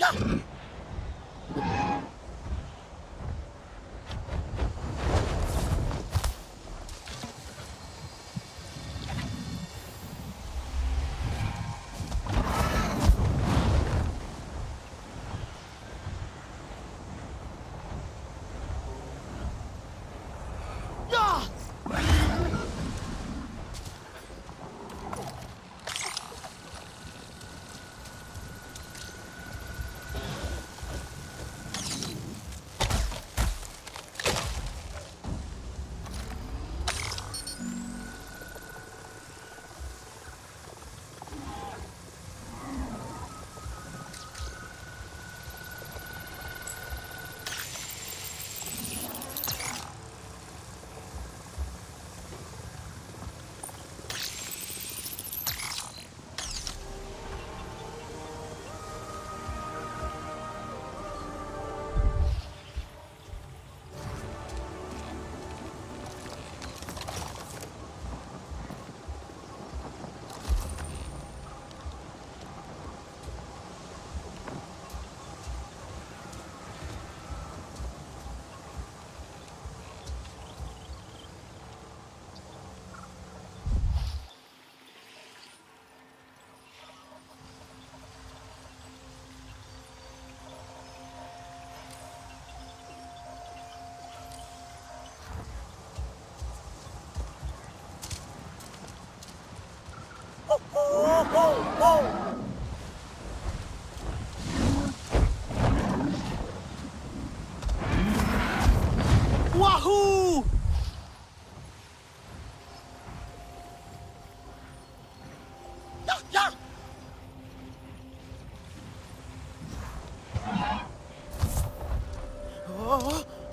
Yeah. Wahoo! Oh.